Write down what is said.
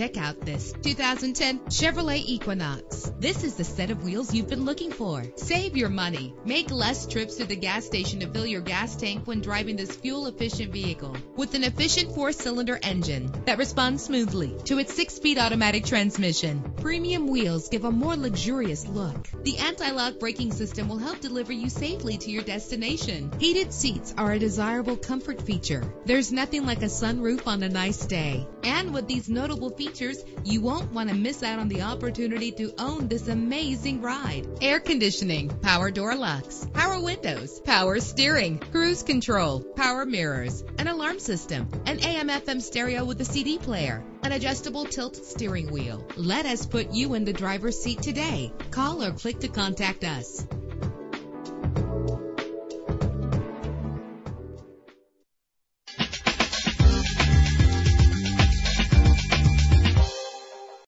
Check out this 2010 Chevrolet Equinox. This is the set of wheels you've been looking for. Save your money. Make less trips to the gas station to fill your gas tank when driving this fuel-efficient vehicle. With an efficient four-cylinder engine that responds smoothly to its six-speed automatic transmission. Premium wheels give a more luxurious look. The anti-lock braking system will help deliver you safely to your destination. Heated seats are a desirable comfort feature. There's nothing like a sunroof on a nice day. And with these notable features, you won't want to miss out on the opportunity to own this amazing ride. Air conditioning, power door locks, power windows, power steering, cruise control, power mirrors, an alarm system, an AM FM stereo with a CD player, an adjustable tilt steering wheel. Let us put you in the driver's seat today. Call or click to contact us.